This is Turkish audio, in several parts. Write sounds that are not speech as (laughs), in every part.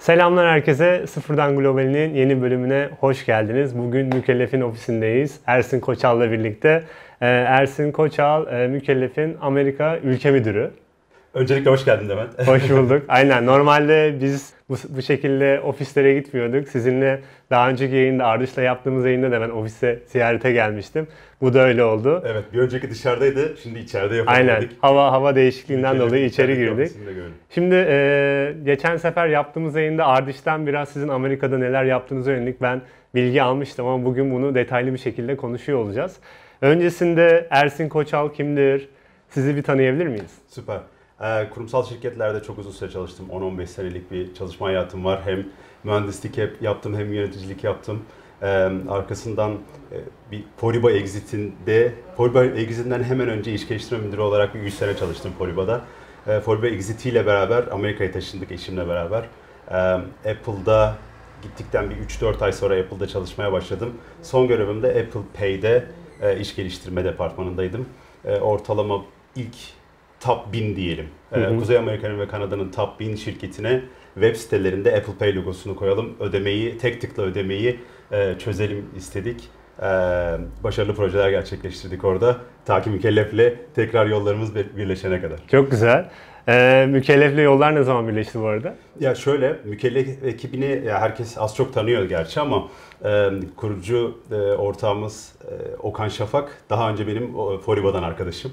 Selamlar herkese. Sıfırdan Global'in yeni bölümüne hoş geldiniz. Bugün Mükellef'in ofisindeyiz. Ersin Koçal'la birlikte. Ee, Ersin Koçal, e, Mükellef'in Amerika ülke müdürü. Öncelikle hoş geldin Demet. (laughs) Hoş (laughs) bulduk. Aynen. Normalde biz bu, bu şekilde ofislere gitmiyorduk. Sizinle daha önceki yayında Ardış'la yaptığımız yayında da ben ofise ziyarete gelmiştim. Bu da öyle oldu. Evet bir önceki dışarıdaydı. Şimdi içeride yapalım Aynen. Hava hava değişikliğinden Mükellef dolayı içeri girdik. Şimdi e, geçen sefer yaptığımız yayında Ardış'tan biraz sizin Amerika'da neler yaptığınıza yönelik ben bilgi almıştım ama bugün bunu detaylı bir şekilde konuşuyor olacağız. Öncesinde Ersin Koçal kimdir? Sizi bir tanıyabilir miyiz? Süper. Ee, kurumsal şirketlerde çok uzun süre çalıştım. 10-15 senelik bir çalışma hayatım var. Hem mühendislik yaptım hem yöneticilik yaptım. Ee, arkasından e, bir Poliba Exit'inde, Poliba Exit'inden hemen önce iş geliştirme müdürü olarak bir 3 sene çalıştım Poliba'da. Ee, Poliba Exit ile beraber Amerika'ya taşındık eşimle beraber. Apple'da gittikten bir 3-4 ay sonra Apple'da çalışmaya başladım. Son görevimde Apple Pay'de e, iş geliştirme departmanındaydım. Ortalama ilk top 1000 diyelim. Hı hı. Kuzey Amerika'nın ve Kanada'nın top 1000 şirketine web sitelerinde Apple Pay logosunu koyalım. Ödemeyi, tek tıkla ödemeyi e, çözelim istedik. E, başarılı projeler gerçekleştirdik orada. Ta ki mükellefle tekrar yollarımız bir- birleşene kadar. Çok güzel. E, mükellefle yollar ne zaman birleşti bu arada? Ya şöyle, mükellef ekibini ya herkes az çok tanıyor gerçi ama e, kurucu e, ortağımız e, Okan Şafak daha önce benim o, Foliba'dan arkadaşım.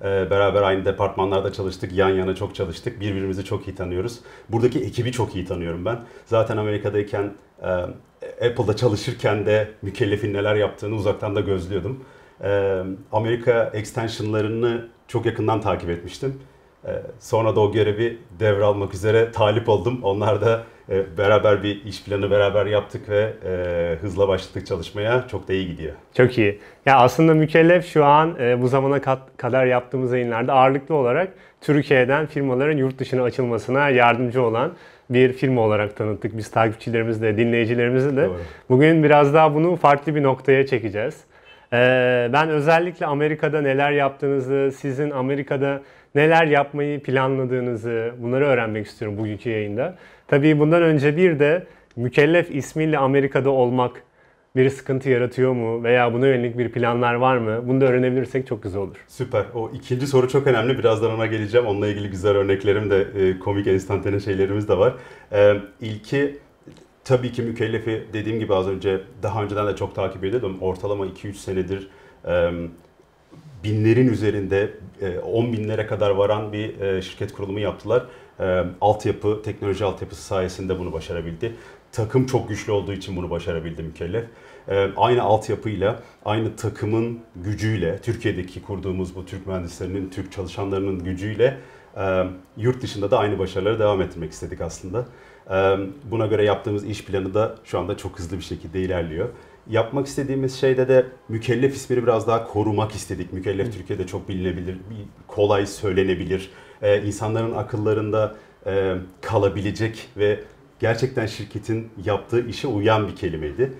E, beraber aynı departmanlarda çalıştık, yan yana çok çalıştık. Birbirimizi çok iyi tanıyoruz. Buradaki ekibi çok iyi tanıyorum ben. Zaten Amerika'dayken e, Apple'da çalışırken de mükellefin neler yaptığını uzaktan da gözlüyordum. E, Amerika extensionlarını çok yakından takip etmiştim. Ee, Sonra da o görevi devralmak üzere talip oldum. Onlar da e, beraber bir iş planı beraber yaptık ve e, hızla başladık çalışmaya. Çok da iyi gidiyor. Çok iyi. Ya aslında mükellef şu an e, bu zamana kadar yaptığımız yayınlarda ağırlıklı olarak Türkiye'den firmaların yurt dışına açılmasına yardımcı olan bir firma olarak tanıttık. Biz takipçilerimizle, dinleyicilerimizle de. Doğru. Bugün biraz daha bunu farklı bir noktaya çekeceğiz. Ee, ben özellikle Amerika'da neler yaptığınızı, sizin Amerika'da neler yapmayı planladığınızı bunları öğrenmek istiyorum bugünkü yayında. Tabii bundan önce bir de mükellef ismiyle Amerika'da olmak bir sıkıntı yaratıyor mu veya buna yönelik bir planlar var mı? Bunu da öğrenebilirsek çok güzel olur. Süper. O ikinci soru çok önemli. Birazdan ona geleceğim. Onunla ilgili güzel örneklerim de, e, komik enstantane şeylerimiz de var. E, ilki tabii ki mükellefi dediğim gibi az önce daha önceden de çok takip ediyordum. Ortalama 2-3 senedir e, binlerin üzerinde e, 10 binlere kadar varan bir e, şirket kurulumu yaptılar. E, altyapı, teknoloji altyapısı sayesinde bunu başarabildi. Takım çok güçlü olduğu için bunu başarabildi mükellef. E, aynı altyapıyla, aynı takımın gücüyle, Türkiye'deki kurduğumuz bu Türk mühendislerinin, Türk çalışanlarının gücüyle e, yurt dışında da aynı başarıları devam ettirmek istedik aslında. E, buna göre yaptığımız iş planı da şu anda çok hızlı bir şekilde ilerliyor. Yapmak istediğimiz şeyde de mükellef ismini biraz daha korumak istedik. Mükellef Türkiye'de çok bilinebilir, kolay söylenebilir, e, insanların akıllarında e, kalabilecek ve gerçekten şirketin yaptığı işe uyan bir kelimeydi.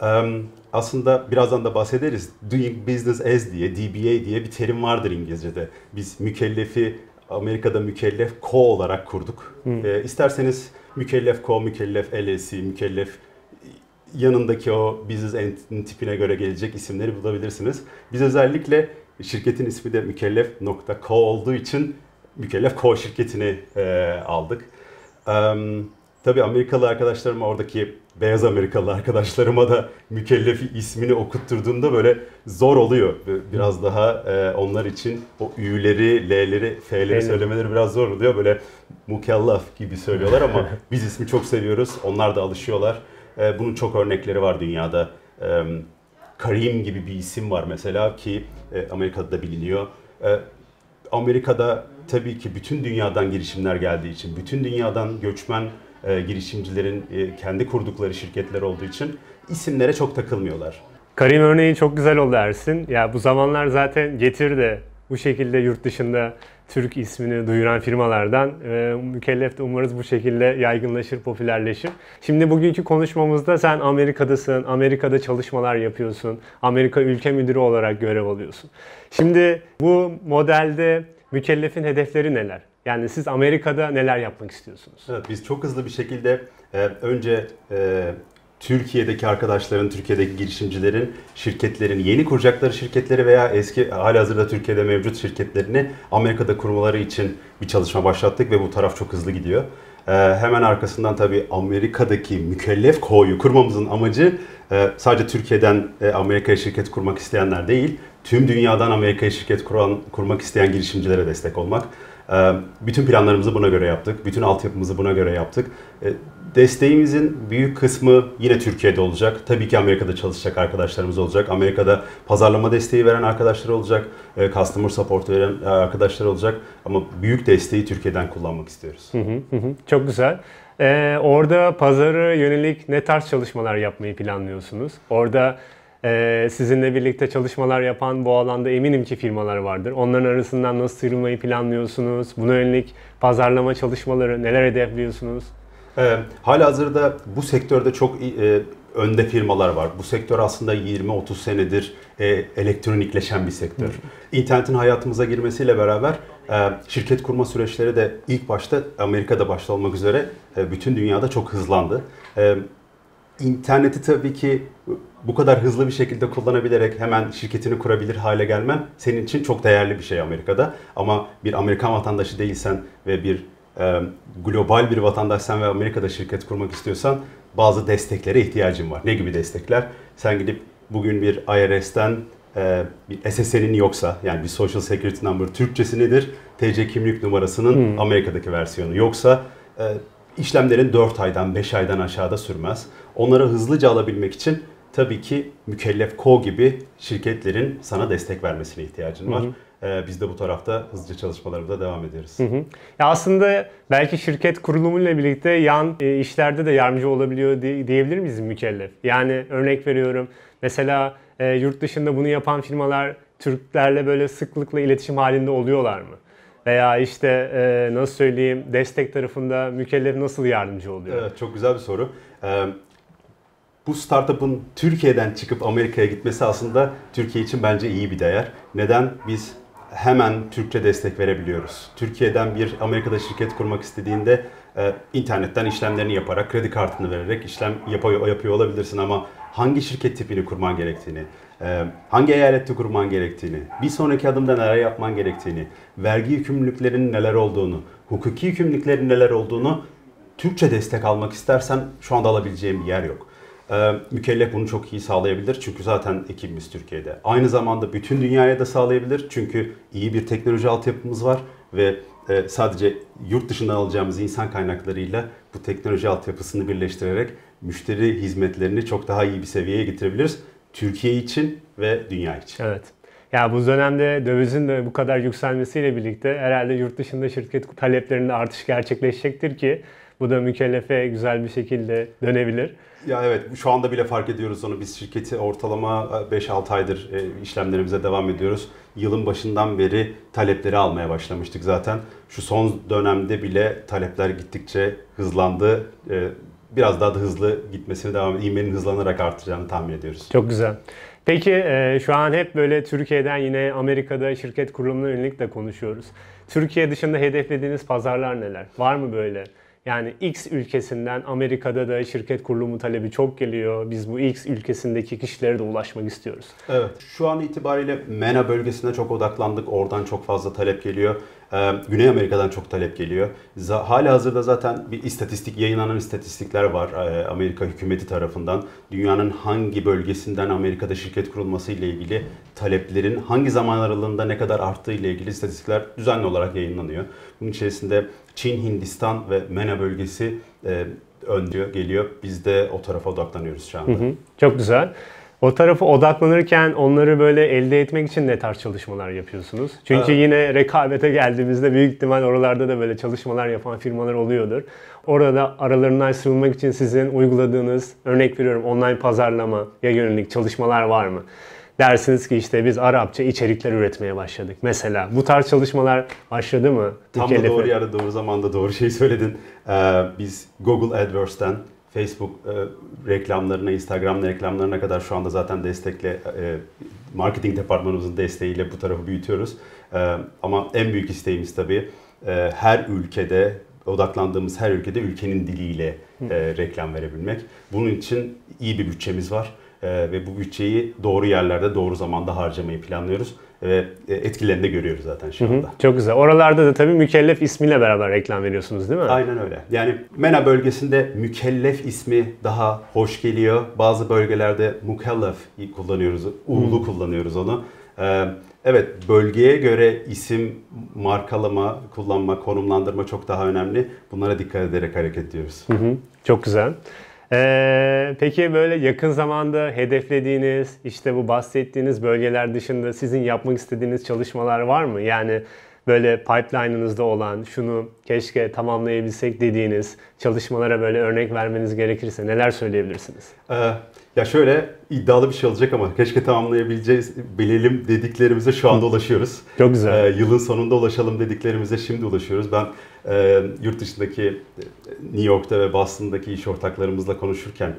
Em, Aslında birazdan da bahsederiz. Doing Business As diye, DBA diye bir terim vardır İngilizce'de. Biz mükellefi Amerika'da mükellef co olarak kurduk. E, isterseniz mükellef co, mükellef LLC, mükellef yanındaki o business entity'nin tipine göre gelecek isimleri bulabilirsiniz. Biz özellikle şirketin ismi de mükellef.co olduğu için mükellef co şirketini e, aldık. Em, tabii Amerikalı arkadaşlarıma oradaki beyaz Amerikalı arkadaşlarıma da mükellefi ismini okutturduğumda böyle zor oluyor. Biraz daha e, onlar için o ü'leri, l'leri, f'leri söylemeleri biraz zor oluyor. Böyle mukellaf gibi söylüyorlar ama (laughs) biz ismi çok seviyoruz. Onlar da alışıyorlar. E, bunun çok örnekleri var dünyada. E, Karim gibi bir isim var mesela ki e, Amerika'da da biliniyor. E, Amerika'da tabii ki bütün dünyadan girişimler geldiği için, bütün dünyadan göçmen e, girişimcilerin e, kendi kurdukları şirketler olduğu için isimlere çok takılmıyorlar. Karim örneği çok güzel oldu Ersin. Ya bu zamanlar zaten Getir de bu şekilde yurt dışında Türk ismini duyuran firmalardan e, mükellef de umarız bu şekilde yaygınlaşır, popülerleşir. Şimdi bugünkü konuşmamızda sen Amerika'dasın, Amerika'da çalışmalar yapıyorsun, Amerika ülke müdürü olarak görev alıyorsun. Şimdi bu modelde mükellefin hedefleri neler? Yani siz Amerika'da neler yapmak istiyorsunuz? Evet, biz çok hızlı bir şekilde e, önce e, Türkiye'deki arkadaşların, Türkiye'deki girişimcilerin, şirketlerin, yeni kuracakları şirketleri veya eski halihazırda Türkiye'de mevcut şirketlerini Amerika'da kurmaları için bir çalışma başlattık ve bu taraf çok hızlı gidiyor. Ee, hemen arkasından tabii Amerika'daki mükellef koyu kurmamızın amacı e, sadece Türkiye'den e, Amerika'ya şirket kurmak isteyenler değil, tüm dünyadan Amerika'ya şirket kuran, kurmak isteyen girişimcilere destek olmak. Ee, bütün planlarımızı buna göre yaptık, bütün altyapımızı buna göre yaptık. Ee, Desteğimizin büyük kısmı yine Türkiye'de olacak. Tabii ki Amerika'da çalışacak arkadaşlarımız olacak. Amerika'da pazarlama desteği veren arkadaşlar olacak. E, customer support veren e, arkadaşlar olacak. Ama büyük desteği Türkiye'den kullanmak istiyoruz. Çok güzel. Ee, orada pazarı yönelik ne tarz çalışmalar yapmayı planlıyorsunuz? Orada e, sizinle birlikte çalışmalar yapan bu alanda eminim ki firmalar vardır. Onların arasından nasıl sıyrılmayı planlıyorsunuz? Buna yönelik pazarlama çalışmaları neler hedefliyorsunuz? E, hala hazırda bu sektörde çok e, önde firmalar var. Bu sektör aslında 20-30 senedir e, elektronikleşen bir sektör. İnternetin hayatımıza girmesiyle beraber e, şirket kurma süreçleri de ilk başta Amerika'da başta olmak üzere e, bütün dünyada çok hızlandı. E, interneti tabii ki bu kadar hızlı bir şekilde kullanabilerek hemen şirketini kurabilir hale gelmen senin için çok değerli bir şey Amerika'da. Ama bir Amerikan vatandaşı değilsen ve bir e, global bir vatandaşsan ve Amerika'da şirket kurmak istiyorsan bazı desteklere ihtiyacın var. Ne gibi destekler? Sen gidip bugün bir IRS'ten e, bir SSN'in yoksa yani bir Social Security Number Türkçesi nedir? TC kimlik numarasının hmm. Amerika'daki versiyonu yoksa e, işlemlerin 4 aydan 5 aydan aşağıda sürmez. Onları hızlıca alabilmek için tabii ki mükellef Ko gibi şirketlerin sana destek vermesine ihtiyacın var. Hı hı. Ee, biz de bu tarafta hızlıca çalışmalarımıza devam ediyoruz. Hı hı. Ya aslında belki şirket kurulumuyla birlikte yan e, işlerde de yardımcı olabiliyor diyebilir miyiz mükellef? Yani örnek veriyorum mesela e, yurt dışında bunu yapan firmalar Türklerle böyle sıklıkla iletişim halinde oluyorlar mı? Veya işte e, nasıl söyleyeyim destek tarafında mükellef nasıl yardımcı oluyor? Evet çok güzel bir soru. Ee, bu startup'ın Türkiye'den çıkıp Amerika'ya gitmesi aslında Türkiye için bence iyi bir değer. Neden? Biz hemen Türkçe destek verebiliyoruz. Türkiye'den bir Amerika'da şirket kurmak istediğinde e, internetten işlemlerini yaparak, kredi kartını vererek işlem yapıyor, yapıyor olabilirsin ama hangi şirket tipini kurman gerektiğini, e, hangi eyalette kurman gerektiğini, bir sonraki adımda neler yapman gerektiğini, vergi yükümlülüklerinin neler olduğunu, hukuki yükümlülüklerin neler olduğunu Türkçe destek almak istersen şu anda alabileceğim bir yer yok. Ee, mükellef bunu çok iyi sağlayabilir çünkü zaten ekibimiz Türkiye'de. Aynı zamanda bütün dünyaya da sağlayabilir çünkü iyi bir teknoloji altyapımız var ve e, sadece yurt dışından alacağımız insan kaynaklarıyla bu teknoloji altyapısını birleştirerek müşteri hizmetlerini çok daha iyi bir seviyeye getirebiliriz. Türkiye için ve dünya için. Evet. Ya bu dönemde dövizin de bu kadar yükselmesiyle birlikte herhalde yurt dışında şirket taleplerinde artış gerçekleşecektir ki bu da mükellefe güzel bir şekilde dönebilir. Ya evet şu anda bile fark ediyoruz onu. Biz şirketi ortalama 5-6 e, aydır e, işlemlerimize devam ediyoruz. Yılın başından beri talepleri almaya başlamıştık zaten. Şu son dönemde bile talepler gittikçe hızlandı. E, biraz daha da hızlı gitmesini devam ediyor. İğmenin hızlanarak artacağını tahmin ediyoruz. Çok güzel. Peki şu an hep böyle Türkiye'den yine Amerika'da şirket kurulumuna yönelik de konuşuyoruz. Türkiye dışında hedeflediğiniz pazarlar neler? Var mı böyle? Yani X ülkesinden Amerika'da da şirket kurulumu talebi çok geliyor. Biz bu X ülkesindeki kişilere de ulaşmak istiyoruz. Evet. Şu an itibariyle MENA bölgesine çok odaklandık. Oradan çok fazla talep geliyor. Ee, Güney Amerika'dan çok talep geliyor. Hala hazırda zaten bir istatistik, yayınlanan istatistikler var e, Amerika hükümeti tarafından. Dünyanın hangi bölgesinden Amerika'da şirket kurulması ile ilgili taleplerin hangi zaman aralığında ne kadar arttığı ile ilgili istatistikler düzenli olarak yayınlanıyor. Bunun içerisinde Çin, Hindistan ve MENA bölgesi e, öndüyor, geliyor. Biz de o tarafa odaklanıyoruz şu anda. Hı hı, çok güzel. O tarafa odaklanırken onları böyle elde etmek için ne tarz çalışmalar yapıyorsunuz? Çünkü evet. yine rekabete geldiğimizde büyük ihtimal oralarda da böyle çalışmalar yapan firmalar oluyordur. Orada aralarından sıyrılmak için sizin uyguladığınız, örnek veriyorum online pazarlama ya yönelik çalışmalar var mı? Dersiniz ki işte biz Arapça içerikler üretmeye başladık. Mesela bu tarz çalışmalar başladı mı? Tam da doğru yerde doğru zamanda doğru şey söyledin. Ee, biz Google AdWords'ten Facebook e, reklamlarına, Instagram reklamlarına kadar şu anda zaten destekle e, marketing departmanımızın desteğiyle bu tarafı büyütüyoruz. E, ama en büyük isteğimiz tabii e, her ülkede odaklandığımız her ülkede ülkenin diliyle e, reklam verebilmek. Bunun için iyi bir bütçemiz var e, ve bu bütçeyi doğru yerlerde doğru zamanda harcamayı planlıyoruz ve e, etkilerini de görüyoruz zaten şu anda. Çok güzel. Oralarda da tabii mükellef ismiyle beraber reklam veriyorsunuz değil mi? Aynen öyle. Yani MENA bölgesinde mükellef ismi daha hoş geliyor. Bazı bölgelerde mukellef kullanıyoruz, uğulu kullanıyoruz onu. Ee, evet, bölgeye göre isim markalama, kullanma, konumlandırma çok daha önemli. Bunlara dikkat ederek hareket ediyoruz. Hı hı. Çok güzel. Ee, peki böyle yakın zamanda hedeflediğiniz, işte bu bahsettiğiniz bölgeler dışında sizin yapmak istediğiniz çalışmalar var mı? Yani böyle pipeline'ınızda olan, şunu keşke tamamlayabilsek dediğiniz çalışmalara böyle örnek vermeniz gerekirse neler söyleyebilirsiniz? Ee, ya şöyle iddialı bir şey olacak ama keşke tamamlayabileceğiz, bilelim dediklerimize şu anda ulaşıyoruz. (laughs) Çok güzel. Ee, yılın sonunda ulaşalım dediklerimize şimdi ulaşıyoruz. Ben e, yurt dışındaki e, New York'ta ve Boston'daki iş ortaklarımızla konuşurken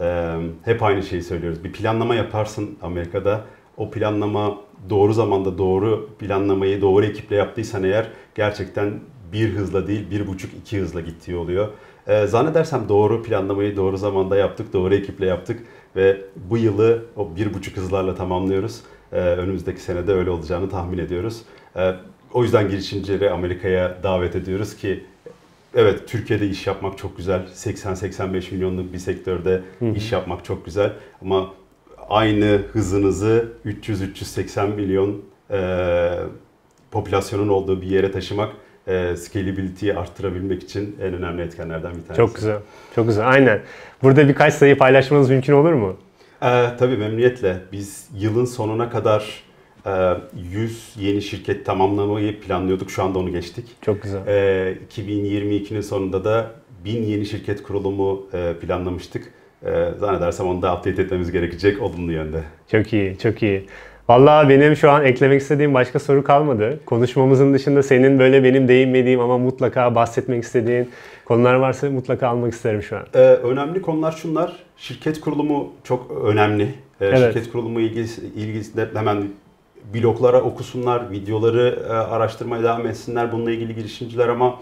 e, hep aynı şeyi söylüyoruz. Bir planlama yaparsın Amerika'da. O planlama doğru zamanda doğru planlamayı doğru ekiple yaptıysan eğer gerçekten bir hızla değil bir buçuk iki hızla gittiği oluyor. E, zannedersem doğru planlamayı doğru zamanda yaptık, doğru ekiple yaptık ve bu yılı o bir buçuk hızlarla tamamlıyoruz. E, önümüzdeki senede öyle olacağını tahmin ediyoruz. E, o yüzden girişimcileri Amerika'ya davet ediyoruz ki evet Türkiye'de iş yapmak çok güzel. 80-85 milyonluk bir sektörde hı hı. iş yapmak çok güzel ama aynı hızınızı 300-380 milyon e, popülasyonun olduğu bir yere taşımak e, scalability'yi arttırabilmek için en önemli etkenlerden bir tanesi. Çok güzel. Çok güzel. Aynen. Burada birkaç sayı paylaşmanız mümkün olur mu? E, tabii memnuniyetle. Biz yılın sonuna kadar 100 e, yeni şirket tamamlamayı planlıyorduk. Şu anda onu geçtik. Çok güzel. E, 2022'nin sonunda da 1000 yeni şirket kurulumu e, planlamıştık. E, zannedersem onu da update etmemiz gerekecek olumlu yönde. Çok iyi, çok iyi. Vallahi benim şu an eklemek istediğim başka soru kalmadı. Konuşmamızın dışında senin böyle benim değinmediğim ama mutlaka bahsetmek istediğin konular varsa mutlaka almak isterim şu an. Ee, önemli konular şunlar. Şirket kurulumu çok önemli. Ee, evet. Şirket kurulumu ilgisi, ilgisinde hemen bloglara okusunlar, videoları e, araştırmaya devam etsinler bununla ilgili girişimciler ama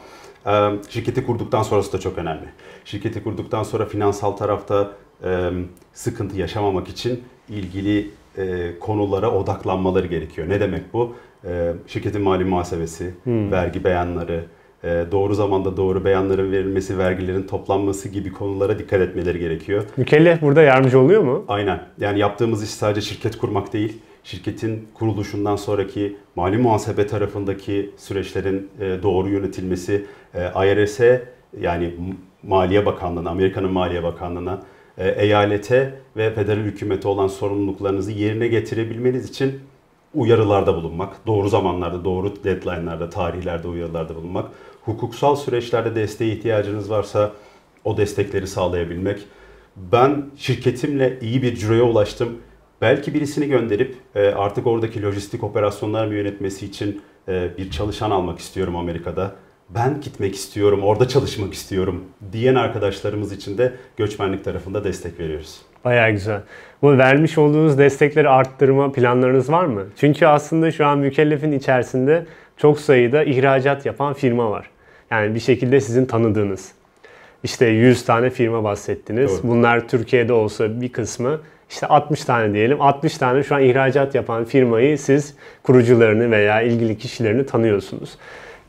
e, şirketi kurduktan sonrası da çok önemli. Şirketi kurduktan sonra finansal tarafta e, sıkıntı yaşamamak için ilgili e, konulara odaklanmaları gerekiyor. Ne demek bu? E, şirketin mali muhasebesi, hmm. vergi beyanları, e, doğru zamanda doğru beyanların verilmesi, vergilerin toplanması gibi konulara dikkat etmeleri gerekiyor. Mükellef burada yardımcı oluyor mu? Aynen. Yani yaptığımız iş sadece şirket kurmak değil, şirketin kuruluşundan sonraki mali muhasebe tarafındaki süreçlerin e, doğru yönetilmesi, e, IRS'e yani Maliye Bakanlığı'na, Amerika'nın Maliye Bakanlığı'na eyalete ve federal hükümete olan sorumluluklarınızı yerine getirebilmeniz için uyarılarda bulunmak, doğru zamanlarda, doğru deadline'larda, tarihlerde uyarılarda bulunmak, hukuksal süreçlerde desteğe ihtiyacınız varsa o destekleri sağlayabilmek. Ben şirketimle iyi bir ciroya ulaştım. Belki birisini gönderip e, artık oradaki lojistik operasyonlarımı yönetmesi için e, bir çalışan almak istiyorum Amerika'da ben gitmek istiyorum, orada çalışmak istiyorum diyen arkadaşlarımız için de göçmenlik tarafında destek veriyoruz. Bayağı güzel. Bu vermiş olduğunuz destekleri arttırma planlarınız var mı? Çünkü aslında şu an mükellefin içerisinde çok sayıda ihracat yapan firma var. Yani bir şekilde sizin tanıdığınız. İşte 100 tane firma bahsettiniz. Doğru. Bunlar Türkiye'de olsa bir kısmı işte 60 tane diyelim. 60 tane şu an ihracat yapan firmayı siz kurucularını veya ilgili kişilerini tanıyorsunuz.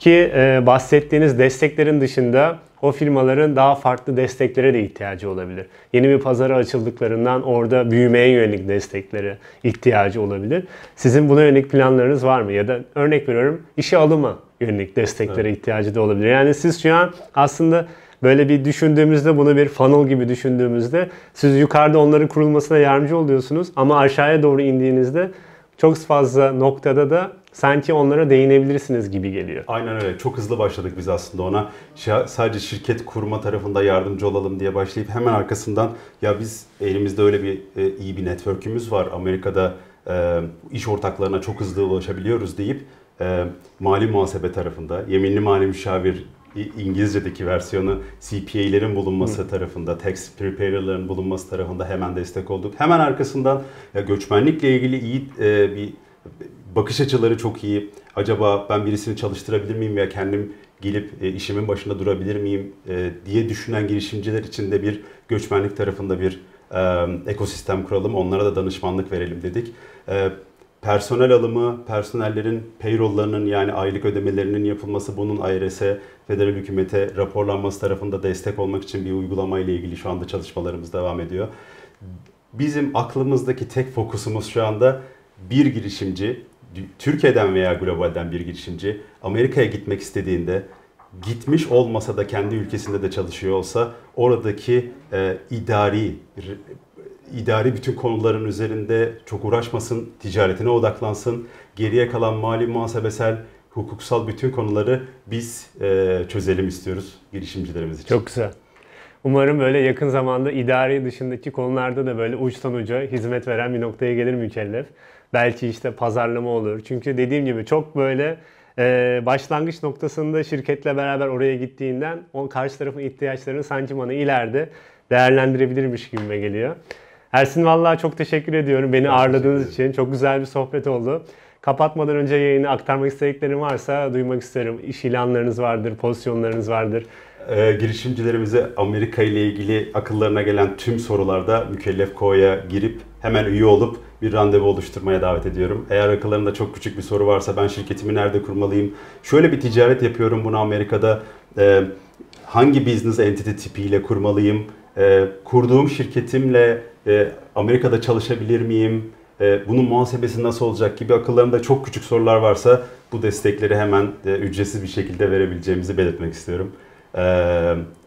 Ki e, bahsettiğiniz desteklerin dışında o firmaların daha farklı desteklere de ihtiyacı olabilir. Yeni bir pazara açıldıklarından orada büyümeye yönelik desteklere ihtiyacı olabilir. Sizin buna yönelik planlarınız var mı? Ya da örnek veriyorum işe alıma yönelik desteklere evet. ihtiyacı da olabilir. Yani siz şu an aslında böyle bir düşündüğümüzde bunu bir funnel gibi düşündüğümüzde siz yukarıda onların kurulmasına yardımcı oluyorsunuz ama aşağıya doğru indiğinizde çok fazla noktada da sanki onlara değinebilirsiniz gibi geliyor. Aynen öyle. Çok hızlı başladık biz aslında ona. Sadece şirket kurma tarafında yardımcı olalım diye başlayıp hemen arkasından ya biz elimizde öyle bir e, iyi bir network'ümüz var. Amerika'da e, iş ortaklarına çok hızlı ulaşabiliyoruz deyip e, mali muhasebe tarafında yeminli mali müşavir İngilizce'deki versiyonu CPA'lerin bulunması Hı. tarafında, tax preparer'ların bulunması tarafında hemen destek olduk. Hemen arkasından ya göçmenlikle ilgili iyi e, bir bakış açıları çok iyi. Acaba ben birisini çalıştırabilir miyim veya kendim gelip e, işimin başında durabilir miyim e, diye düşünen girişimciler için de bir göçmenlik tarafında bir e, ekosistem kuralım. Onlara da danışmanlık verelim dedik. E, personel alımı, personellerin payrolllarının yani aylık ödemelerinin yapılması, bunun IRS'e, federal hükümete raporlanması tarafında destek olmak için bir uygulama ile ilgili şu anda çalışmalarımız devam ediyor. Bizim aklımızdaki tek fokusumuz şu anda bir girişimci, Türkiye'den veya globalden bir girişimci Amerika'ya gitmek istediğinde gitmiş olmasa da kendi ülkesinde de çalışıyor olsa oradaki e, idari idari bütün konuların üzerinde çok uğraşmasın, ticaretine odaklansın. Geriye kalan mali muhasebesel, hukuksal bütün konuları biz e, çözelim istiyoruz girişimcilerimiz için. Çok güzel. Umarım böyle yakın zamanda idari dışındaki konularda da böyle uçtan uca hizmet veren bir noktaya gelir mükellef. Belki işte pazarlama olur. Çünkü dediğim gibi çok böyle e, başlangıç noktasında şirketle beraber oraya gittiğinden o karşı tarafın ihtiyaçlarını sanki bana ileride değerlendirebilirmiş gibime geliyor. Ersin vallahi çok teşekkür ediyorum beni ben ağırladığınız için. Çok güzel bir sohbet oldu. Kapatmadan önce yayını aktarmak istediklerim varsa duymak isterim. İş ilanlarınız vardır, pozisyonlarınız vardır. Ee, girişimcilerimize Amerika ile ilgili akıllarına gelen tüm sorularda Mükellef Ko'ya girip hemen üye olup bir randevu oluşturmaya davet ediyorum. Eğer akıllarında çok küçük bir soru varsa ben şirketimi nerede kurmalıyım? Şöyle bir ticaret yapıyorum bunu Amerika'da. E, hangi business entity tipiyle kurmalıyım? E, kurduğum şirketimle e, Amerika'da çalışabilir miyim? E, bunun muhasebesi nasıl olacak gibi akıllarında çok küçük sorular varsa bu destekleri hemen e, ücretsiz bir şekilde verebileceğimizi belirtmek istiyorum. E,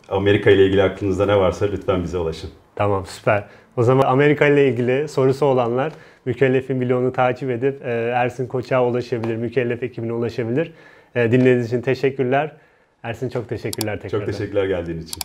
Amerika ile ilgili aklınızda ne varsa lütfen bize ulaşın. Tamam süper. O zaman Amerika ile ilgili sorusu olanlar Mükellef'in bloğunu takip edip e, Ersin Koç'a ulaşabilir, Mükellef ekibine ulaşabilir. E, dinlediğiniz için teşekkürler. Ersin çok teşekkürler tekrar. Çok teşekkürler geldiğin için.